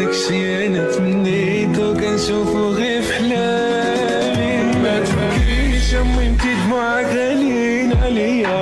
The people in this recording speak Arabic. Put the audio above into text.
داكشي أنا تمنيتو كنشوفو غير في حلامي ما دموعك غاليين عليا